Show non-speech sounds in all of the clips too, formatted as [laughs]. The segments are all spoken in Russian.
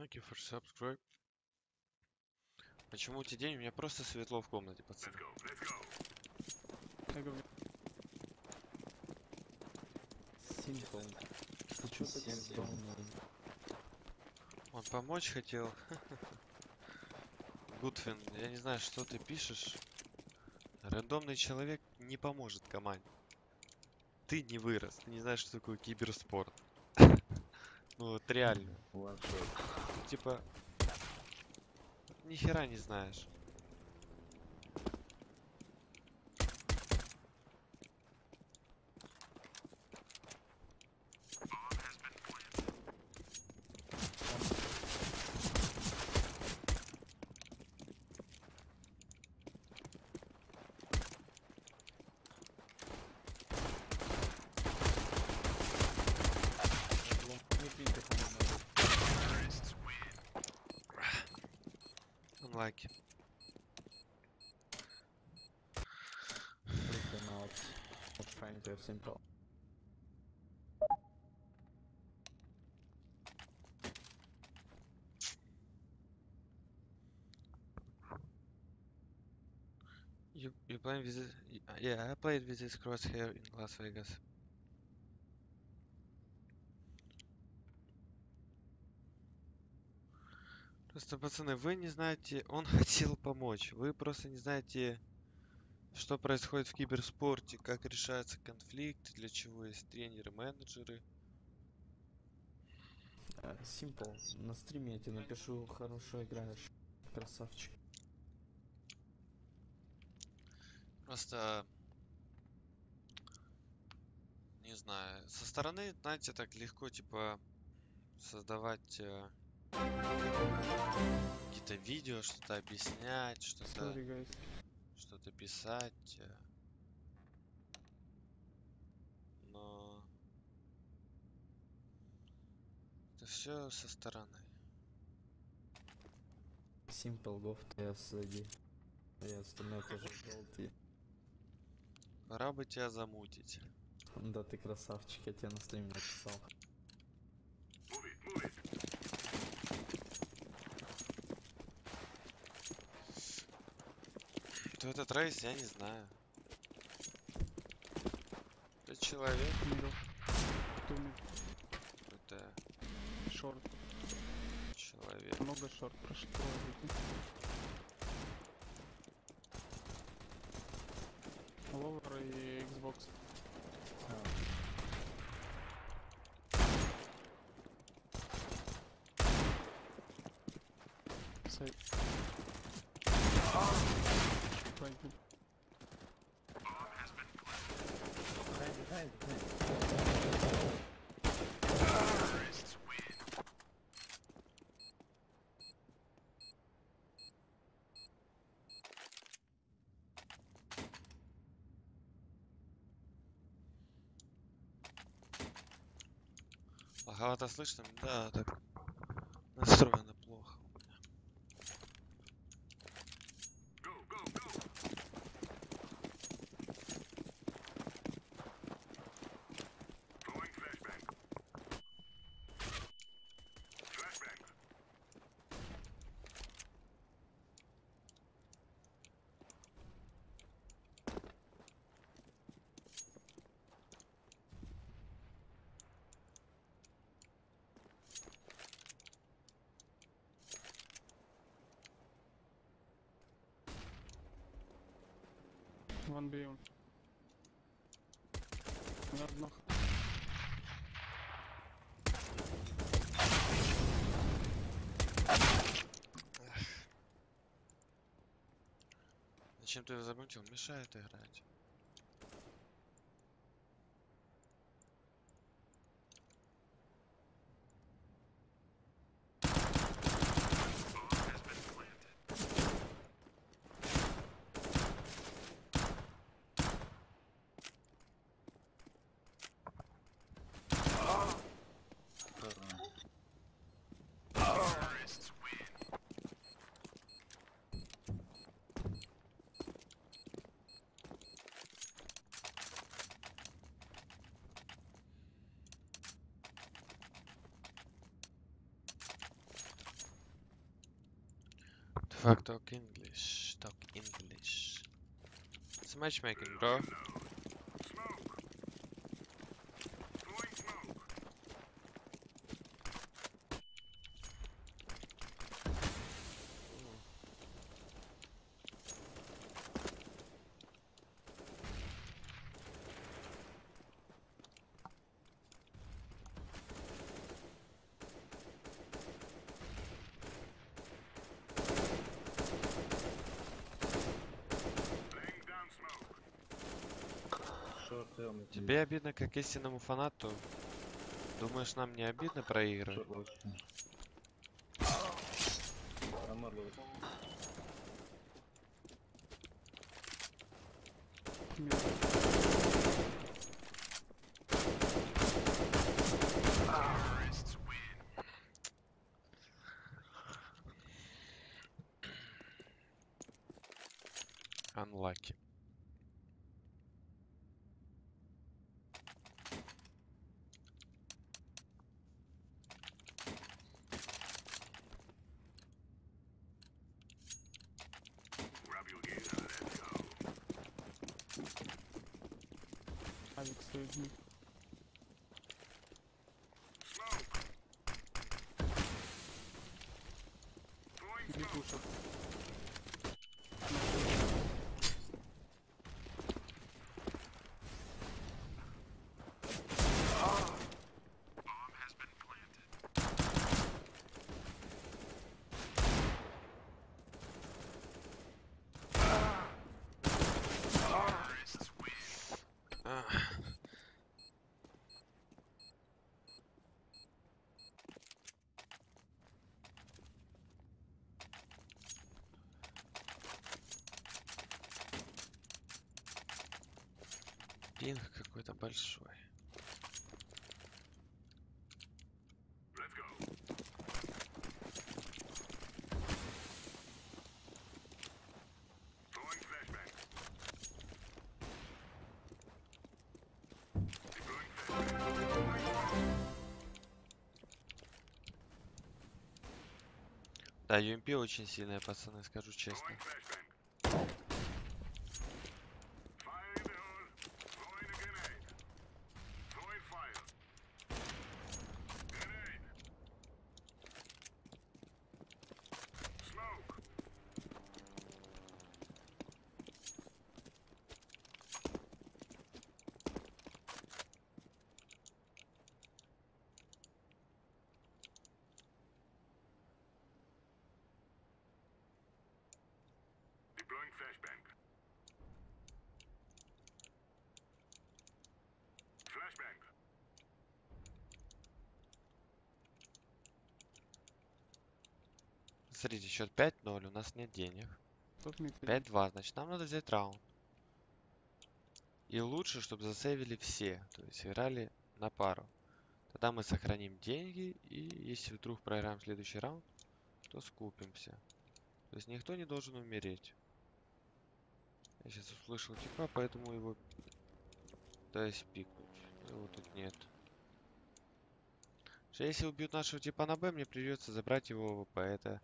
Thank you for subscribe. Почему у тебя день? У меня просто светло в комнате, пацаны. Симпл. Simple. сделал? Он помочь хотел. [laughs] Гудфин, я не знаю, что ты пишешь. Рандомный человек не поможет команде. Ты не вырос, ты не знаешь, что такое киберспорт. [laughs] Ну вот реально. Ваншот. Типа, ни хера не знаешь. Out. Not trying to have simple. You you playing with this? Yeah, I played with this crosshair in Las Vegas. Просто, пацаны, вы не знаете, [laughs] он хотел помочь. Вы просто не знаете, что происходит в киберспорте, как решаются конфликты, для чего есть тренеры, менеджеры. Э, Simple. На стриме я тебе напишу, хорошо играешь. Красавчик. Просто не знаю. Со стороны, знаете, так легко, типа, создавать э, какие-то видео, что-то объяснять, что-то что-то писать. э. Но это все со стороны. Simple go в TS зайди. И остальное тоже желтые. Пора бы тебя замутить. Да ты красавчик, я тебе на стриме написал. Кто этот рейс, я не знаю. Это человек. Two mid. это Short. человек. Много шорт прошло. Ловер и Xbox. Сейв. Это слышно? Да, так настроено плохо. у меня. One B он. На одно. Зачем ты его замутил? Мешает играть. Fuck talk English. Talk English. It's matchmaking, bro. Тебе обидно как истинному фанату? Думаешь, нам не обидно проигрывать? Авик стоит мид. Мид Пинг какой-то большой. Да, UMP очень сильная, пацаны, скажу честно. Смотрите, счет 5-0, у нас нет денег. Тот мид. 5-2, значит нам надо взять раунд. И лучше, чтобы засейвили все, то есть играли на пару. Тогда мы сохраним деньги, и если вдруг проиграем следующий раунд, то скупимся. То есть никто не должен умереть. Я сейчас услышал типа, поэтому его пытаюсь пикнуть. Его тут нет. Что если убьют нашего типа на Б, мне придется забрать его ВП. Это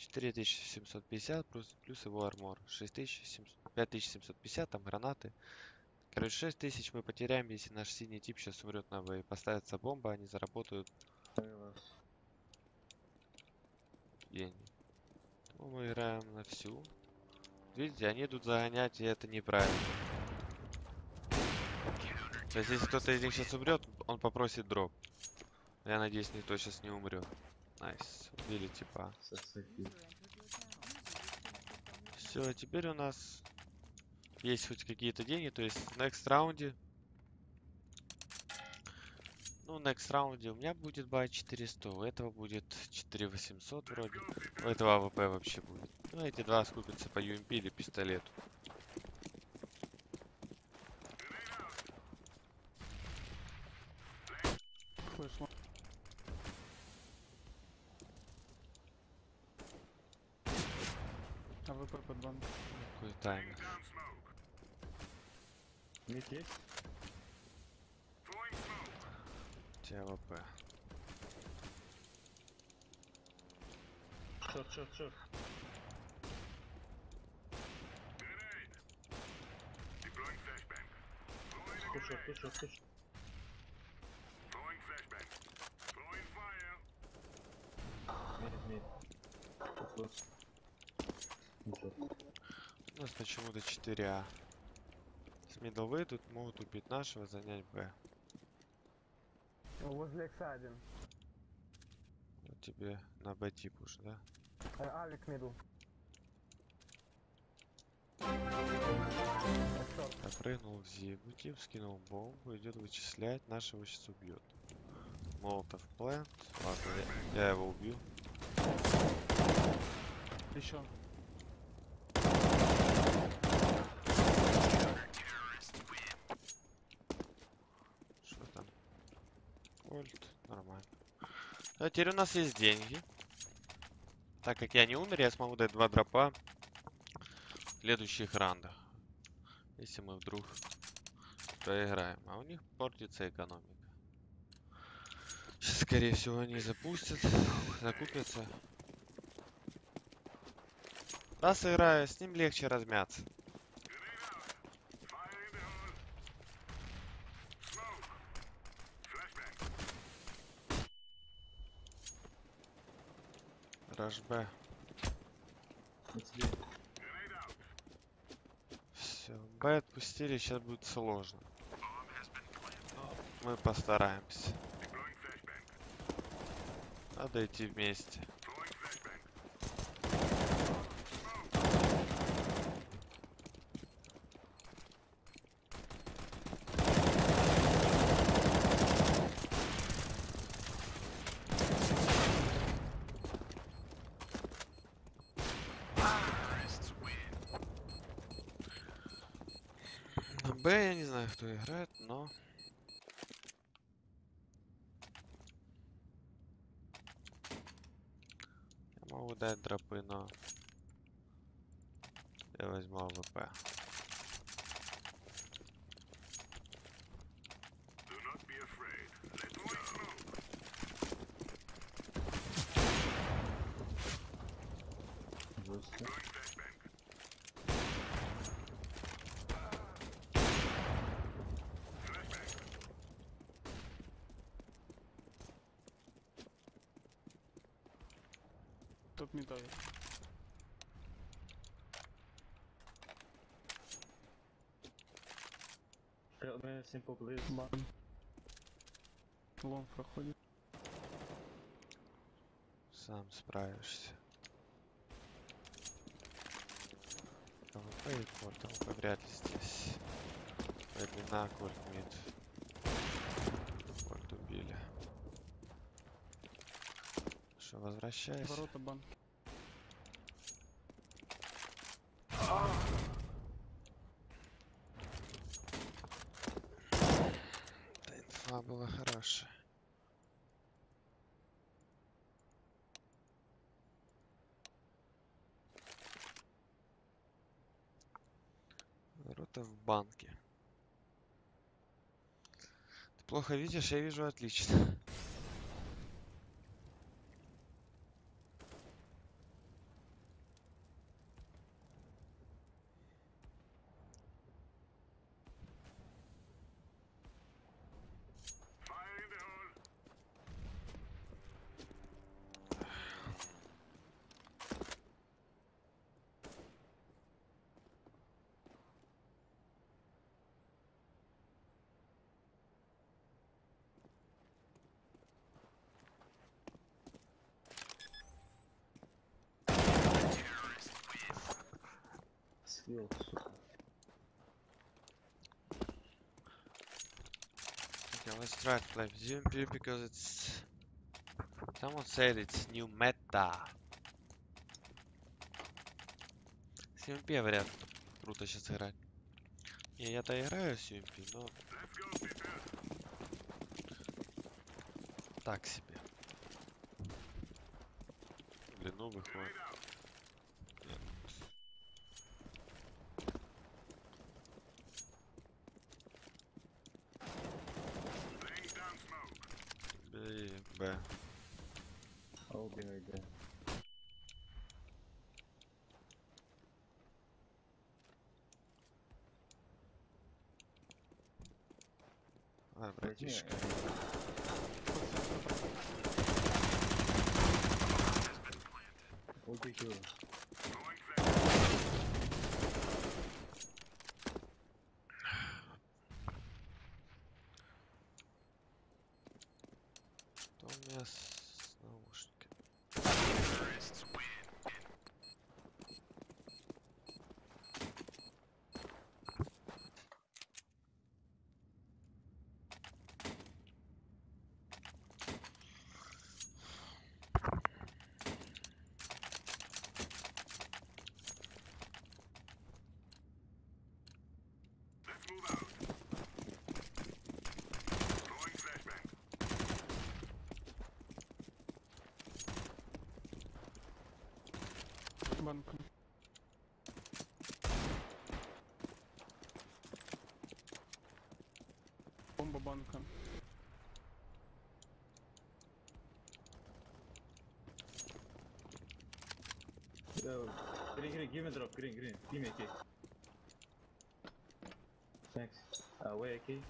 4750 плюс, плюс его армор. 6700, 5750, там гранаты. Короче, 6000 мы потеряем, если наш синий тип сейчас умрет на Б. И поставится бомба, они заработают деньги. Ну, мы играем на всю. Видите, они идут загонять, и это неправильно. То есть, если кто-то из них сейчас умрет, он попросит drop. Я надеюсь, никто сейчас не умрет. Nice. Убили типа. Все, теперь у нас есть хоть какие-то деньги, то есть в next раунде. Ну, в next раунде у меня будет buy 400, у этого будет 4800 вроде. У этого AWP вообще будет. Ну, эти два скупятся по UMP или пистолету. Флэш ВП под банк. Какой таймер. Мид есть? Тебя ВП. Черт, черт, черт. Слушай, слушай, слушай. 4А. С мидл выйдут, могут убить нашего, занять Б. Возле X один. Вот тебе на Б тип уже, да? Э, Алик мидл. Шорт. Допрыгнул в зигу, тип скинул бомбу, идет вычислять, нашего сейчас убьет. Молотов плент. Ладно, я, я его убью. Еще. Что там? Вольт, нормально. А теперь у нас есть деньги. Так как я не умер, я смогу дать два дропа в следующих раундах. Если мы вдруг проиграем. А у них портится экономика. Сейчас, скорее всего, они запустят, закупятся. Да, сыграю, с ним легче размяться. Раш Б. Все, Б отпустили, сейчас будет сложно. Мы постараемся. Надо идти вместе. На Я не знаю, кто играет, но... Я могу дать дропы, но... Я возьму AWP. Me, simple please. Бан. Лом проходит. Сам справишься. АВП и порт, АВП вряд ли здесь. Кольт мид. Кольт убили. Что, возвращайся. Ворота бан. Да, инфа была хорошая. Ворота в банке. Ты плохо видишь? Я вижу отлично. Скилл, сука. Okay, let's try to play ZMP because it's... Someone said it's new meta. С UMP вряд ли круто сейчас играть. Не, я-то играю с UMP, но... Так себе. В длину выходит. Нет. Бей, Б. I'll be right there. Возьми, братишка. Окей, banco. Bomba banka. Yo. Green, green, give me drop, green, green, give me a key. Thanks. Away uh, key.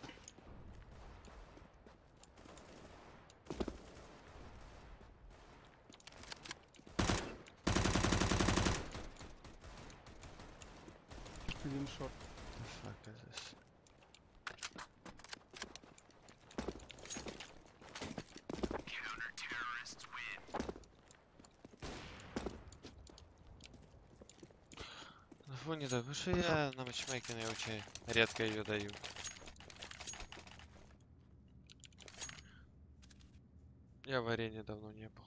Фу, не так, потому что я на матчмейкинге очень редко ее даю. Я в арене давно не был.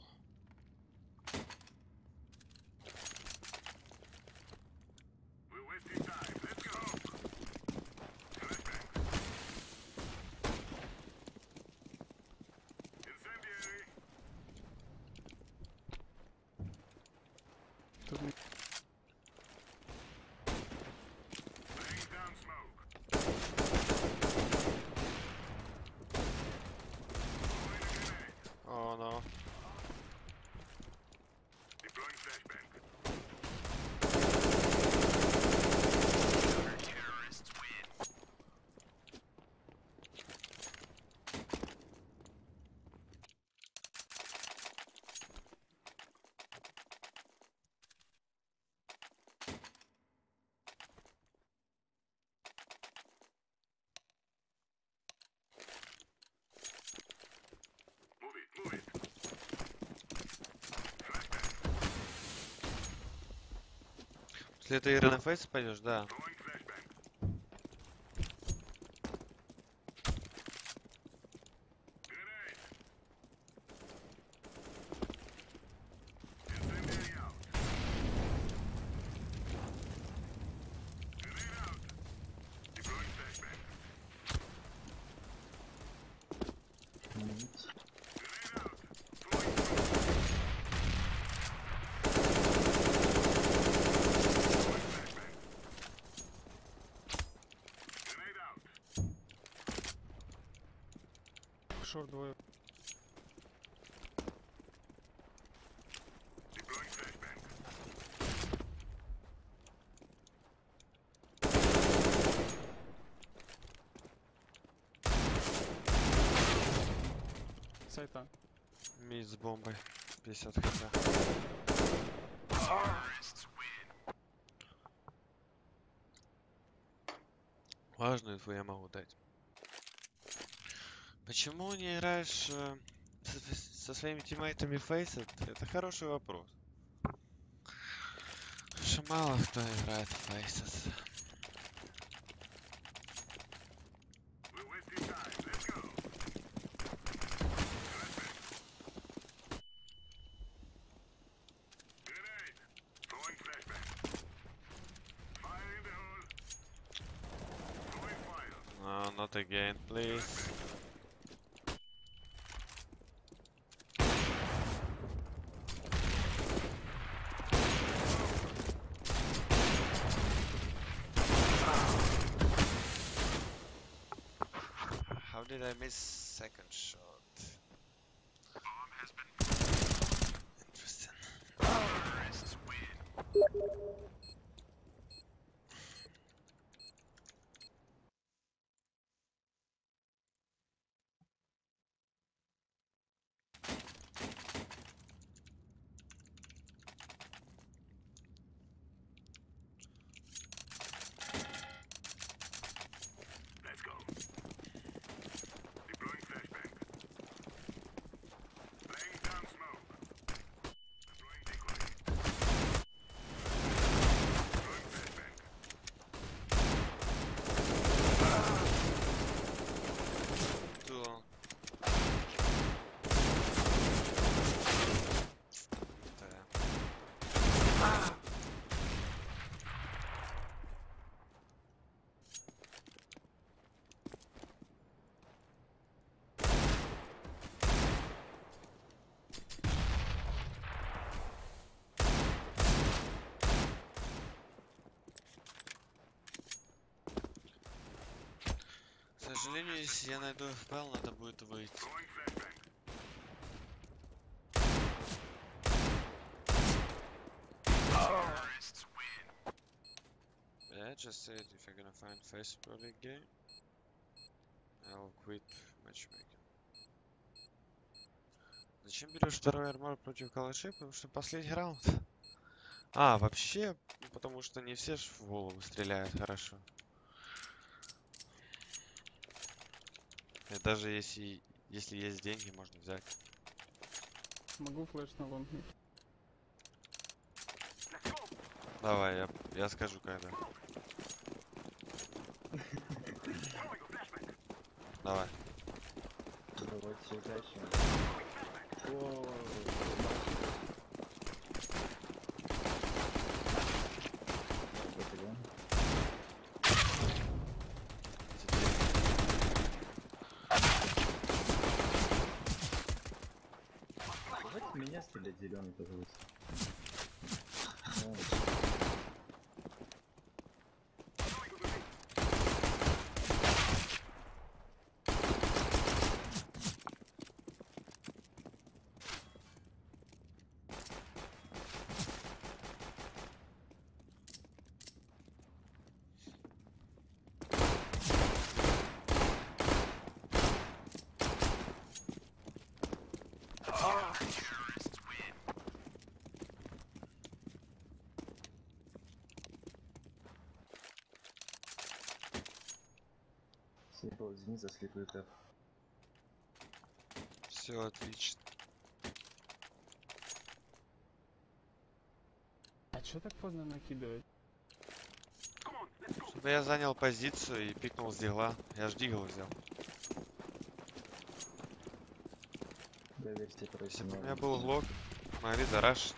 Тут ми- О, no. Если ты Ирена Фейс пойдешь, да. Шорт двое. Сайта. Мид с бомбой. 50 хп. Важную инфу я могу дать. Почему не играешь э, со, со своими тиммейтами Фейсет? Это хороший вопрос. Потому что мало кто играет в. No, not again, please. Miss сожалению, если я найду FPL, надо будет выйти. I just said if I'm gonna find face pro league game, I'll quit matchmaking. Зачем берешь второй армор против калашей? Потому что последний раунд. А, вообще, ну, потому что не все ж в голову стреляют хорошо. И даже если, если есть деньги, можно взять. Могу флеш на лонг. Давай, я, я скажу когда. Давай. Давай все чаще. О, Потерян. Давайте в меня стрелять зеленый, пожалуйста. Вот. Извини за слепую тэп. Все отлично. А чё так поздно накидывать? Чтобы я занял позицию и пикнул с дигла. Я ж дигл взял. Доверьте Если бы у меня был глок, могли зарашить.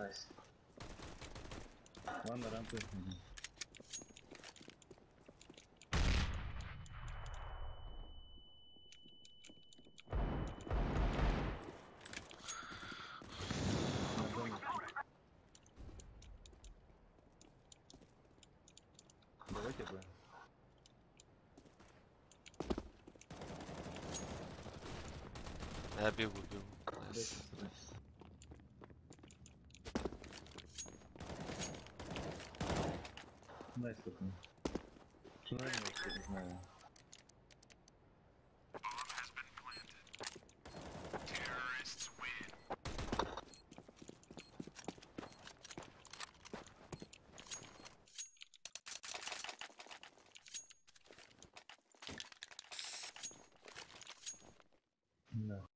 Найс. Ладно, рампы. Давайте бы. Я бегу, бегу. Найс. Найс я не знаю. Да.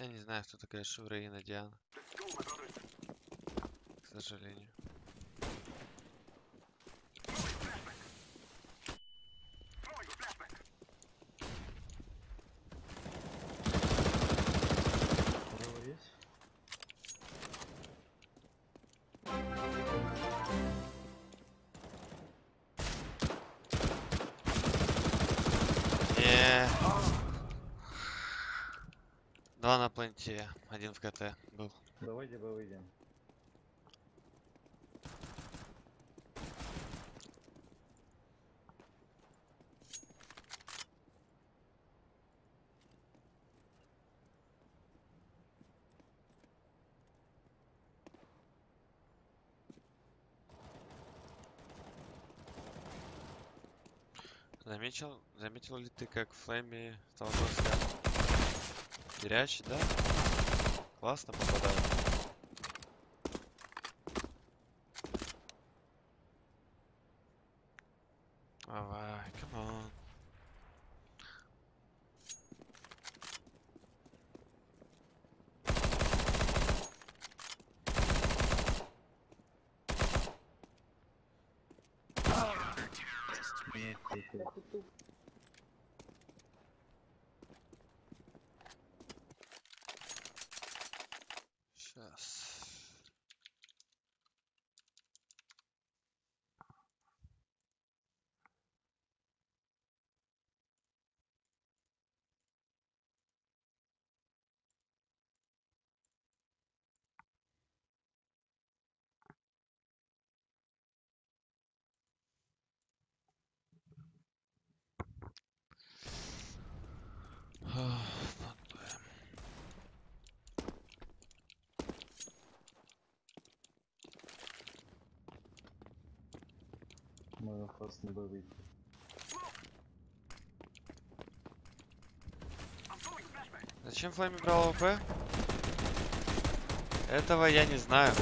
Я не знаю, кто такая Шурейна Диана. К сожалению. Планете, один в КТ был. Давайте бы выйдем. Заметил, заметил ли ты, как Флэми столкнулся? Горячий, да? Классно попадает. Давай, тихо. Сейчас. Опасный бой выйти. Зачем flamie брал AWP? Этого я не знаю.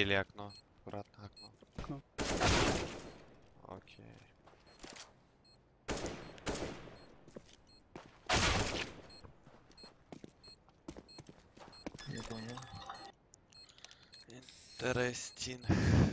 Или окно? Аккуратно, окно. Окно. Окей. Я понял. Интересting.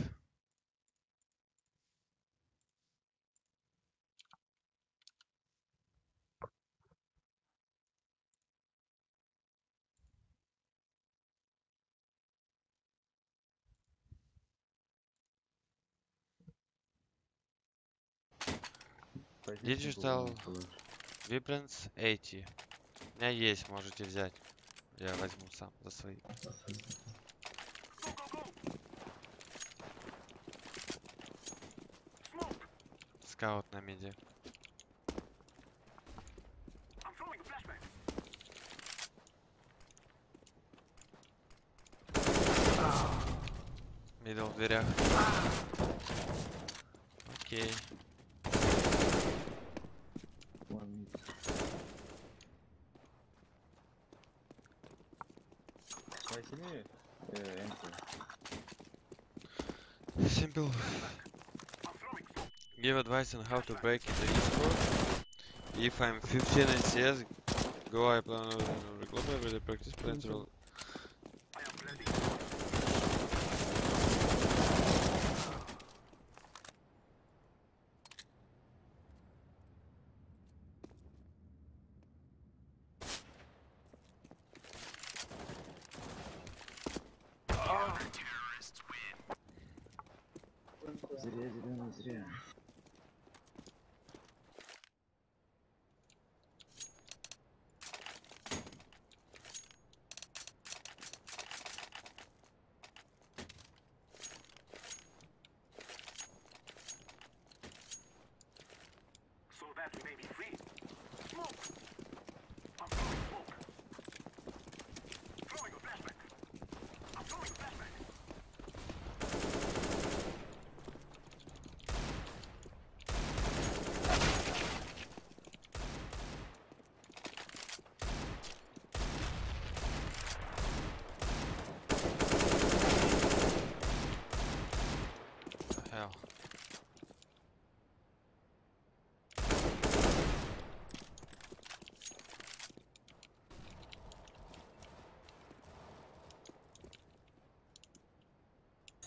Digital. Vibrance 80. У меня есть, можете взять. Я возьму сам за свои. Скаут на миде. Advice on how to break into esports. If I'm 15 in CS, go I plan on recruitment every day practice plans Simple.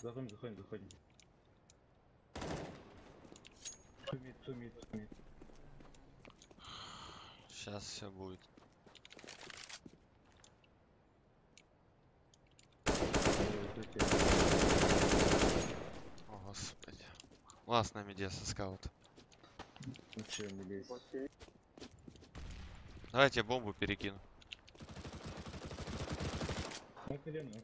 Заходим, заходим, заходим. Тумит, тумит, тумит. Сейчас все будет. О, господи. Лас на миде со скаут. Давайте я бомбу перекину. На колено.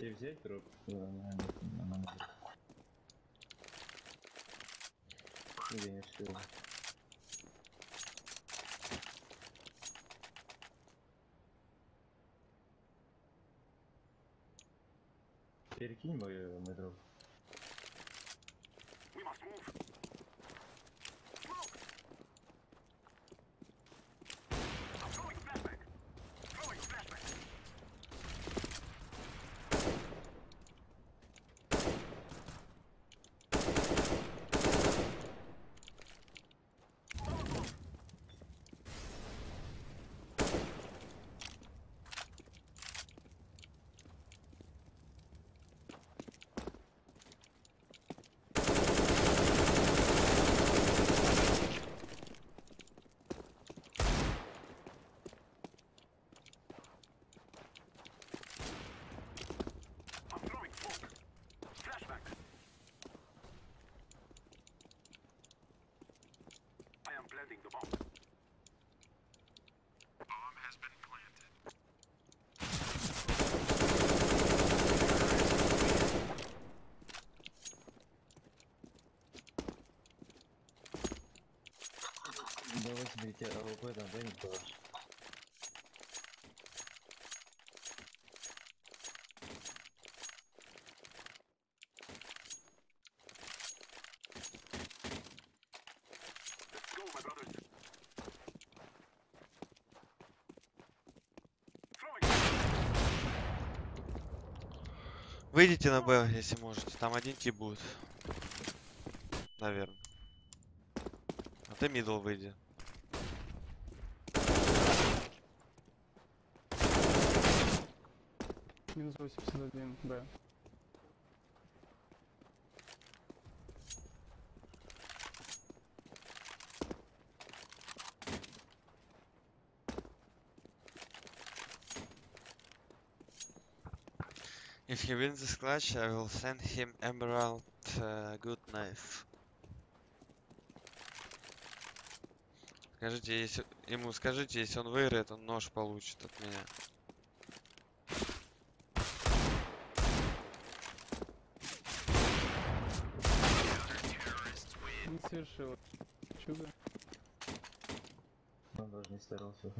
Тебе взять дроп? Или не успел. Перекинь мой, мой дроп. Давай смотрите, АВП там, да, никто. Выйдите на Б, если можете. Там один тип будет. Наверное. А ты мидл выйди. Минус 81, Б. he wins this clutch, I will send him emerald uh, good knife. Скажите, если ему скажите, если он выиграет, он нож получит от меня. Не совершил чудо. Он даже не старался.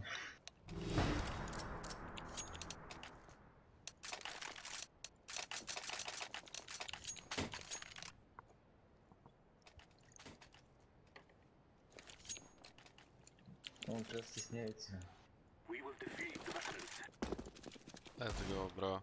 Он как раз стесняется. Это go, бро.